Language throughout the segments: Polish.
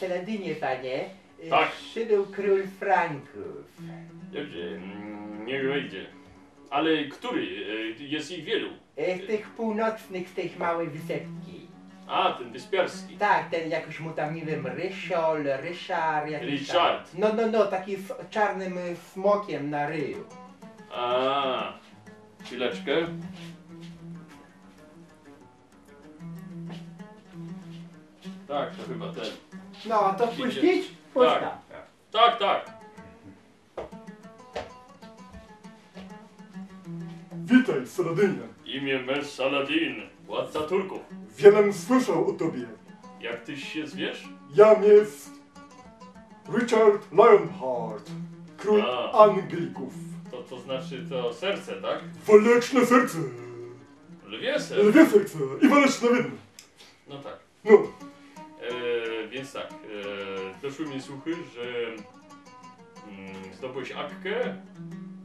Saladynie, panie. y, Tak. Przybył król Franków. Dobrze, mm, niech wejdzie. Ale który? E, Jest ich wielu. Y, Z tych północnych, z tej małej wysepki. A, ten wyspiarski. Tak, ten jakoś mu tam, nie wiem, Rysiol, Ryszard, jakiś Richard. Tam. No, no, no, taki z czarnym smokiem na ryju. A, chwileczkę. Tak, to chyba ten. No, to Idzie. puścić? Puszczam. Tak, tak. Witaj, Saladynie. Imię Mes Saladin, władca Turków. Wielem słyszał o tobie. Jak tyś się zwiesz? Jam jest Richard Lionheart, król A. Anglików. To, to znaczy to serce, tak? Waleczne serce, Lwie serce. lwie serce i waleczne w jedno. No tak. No, więc tak, e, doszły mi słuchy, że mm, zdobyłeś Akkę.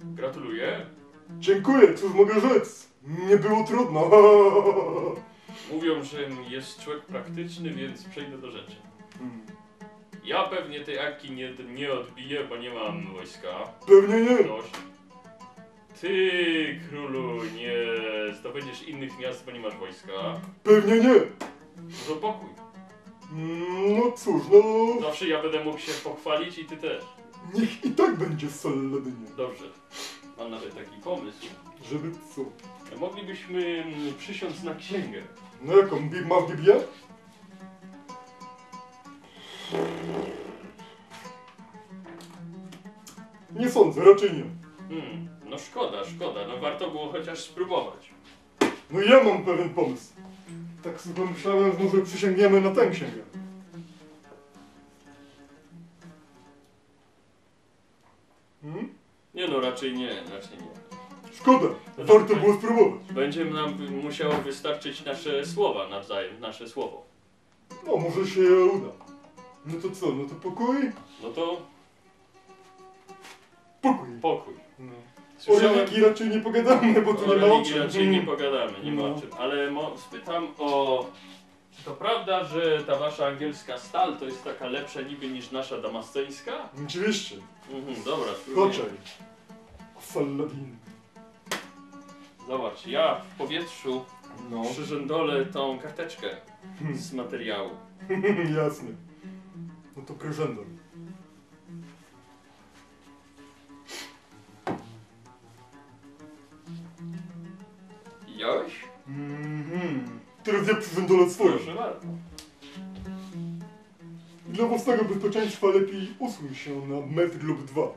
Gratuluję. dziękuję, cóż mogę rzec. Nie było trudno. Mówią, że jest człowiek praktyczny, więc przejdę do rzeczy. Hmm, Ja pewnie tej Akki nie, nie odbiję, bo nie mam wojska. Pewnie nie. Dość. Ty, królu, nie zdobędziesz innych miast, bo nie masz wojska. Pewnie nie. To pokój. No cóż, no Zawsze ja będę mógł się pochwalić i ty też. niech i tak będzie Saladynie. Dobrze. Mam nawet taki pomysł. Żeby co? Moglibyśmy mm, przysiąc na księgę. No jaką? Bi- Masz Biblię? Nie sądzę, raczej nie. Hmm, no szkoda, szkoda. No warto było chociaż spróbować. No ja mam pewien pomysł. Tak sobie myślałem, że może przysięgniemy na tę księgę. Hmm? Nie no, raczej nie, raczej nie. Szkoda, warto było spróbować. Będzie nam musiało wystarczyć nasze słowa nawzajem, nasze słowo. No, może się uda. No to co, no to pokój? No to Pokój. pokój. No. O religii raczej nie pogadamy, bo tu nie ma o czym. raczej nie pogadamy, nie ma o No. czym. Ale mo, spytam o... Czy to prawda, że ta wasza angielska stal to jest taka lepsza niby niż nasza damasceńska? Oczywiście. Mhm, dobra, spróbuję. Saladin. Zobacz, ja w powietrzu No. przyrzędolę tą karteczkę z materiału. Jasne. No to preżendor. Joś? Mhm. Teraz ja przyrzędolę swoje. Proszę bardzo. Dla własnego bezpieczeństwa lepiej usuń się na metr lub dwa.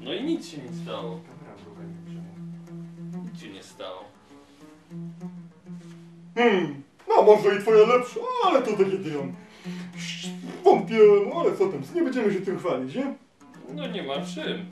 No i nic się nie stało. Nic się nie stało. Hmm. No może i twoja lepsza, ale to takie dyom. Wątpię, no ale co tam, nie będziemy się tym chwalić, nie? No nie ma czym.